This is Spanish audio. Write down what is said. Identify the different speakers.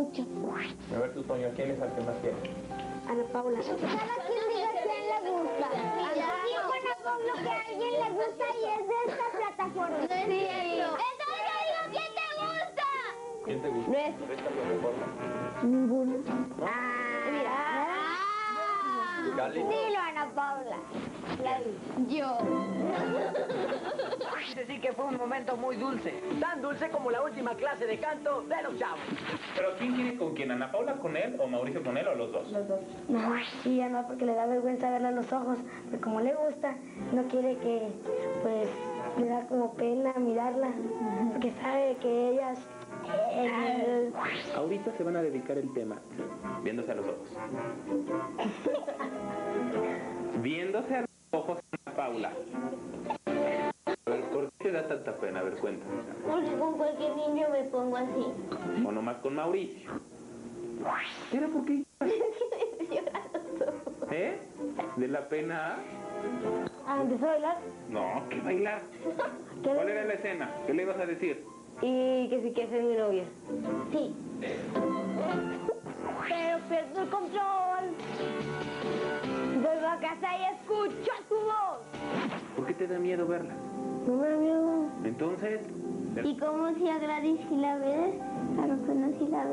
Speaker 1: mucho.
Speaker 2: A ver tú, Toño, ¿quién es el que más quiere?
Speaker 1: Ana Paula. Cada quien diga quién le gusta. Digo Ana Paula que a alguien le gusta y es de esta plataforma. No es cierto. Entonces digo quién te gusta.
Speaker 2: ¿Quién te gusta?
Speaker 1: No es
Speaker 2: ¿De esta plataforma? Gali.
Speaker 1: Dilo, Ana Paula. Yo.
Speaker 3: Decir que fue un momento muy dulce, tan dulce como la última clase de canto de los chavos.
Speaker 2: ¿Pero quién quiere con quién? ¿Ana Paula con él o Mauricio con él o los dos?
Speaker 1: No, sí, ya no, porque le da vergüenza verla a los ojos, pero como le gusta, no quiere que, pues, le da como pena mirarla, porque sabe que ellas... eh,
Speaker 2: Ahorita se van a dedicar el tema viéndose a los ojos. viéndose a los ojos, Ana Paula. A ver, ¿por qué te da tanta pena? A ver, cuenta.
Speaker 1: porque con cualquier niño me pongo así.
Speaker 2: O nomás con Mauricio. ¿Era por qué? ¿Eh? ¿De la pena?
Speaker 1: Ah, empezó a bailar
Speaker 2: No, ¿qué bailar?
Speaker 1: ¿Qué
Speaker 2: ¿Cuál era la escena? ¿Qué le ibas a decir?
Speaker 1: y que si quiere ser mi novia. Sí. Pero pierdo el control. Vuelvo a casa y escucho tu voz.
Speaker 2: ¿Por qué te da miedo verla?
Speaker 1: No me da miedo.
Speaker 2: Entonces,
Speaker 1: ¿Y cómo si a Gladys si la ves? A Rosana si la